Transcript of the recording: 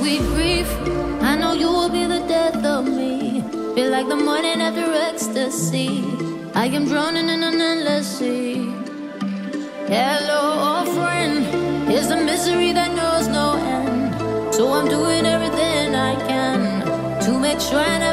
sweet grief. I know you will be the death of me. Feel like the morning after ecstasy. I am drowning in an endless sea. Hello, old friend. Is a misery that knows no end. So I'm doing everything I can to make sure I.